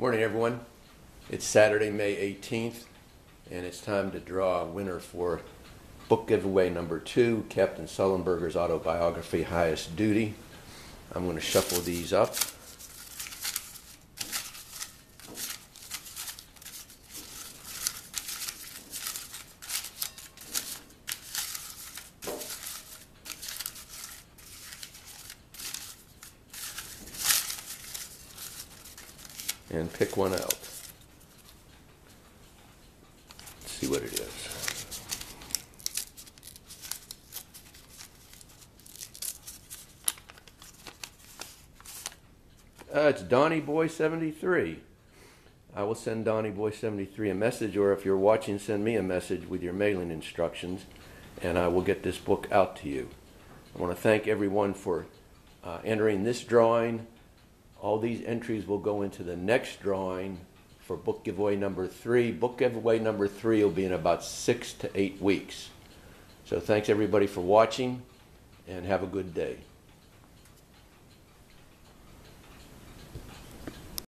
Morning, everyone. It's Saturday, May 18th, and it's time to draw a winner for book giveaway number two, Captain Sullenberger's autobiography, Highest Duty. I'm going to shuffle these up. And pick one out. Let's see what it is. Uh, it's Donnie Boy 73. I will send Donnie Boy 73 a message, or if you're watching, send me a message with your mailing instructions, and I will get this book out to you. I want to thank everyone for uh, entering this drawing. All these entries will go into the next drawing for book giveaway number three. Book giveaway number three will be in about six to eight weeks. So thanks everybody for watching, and have a good day.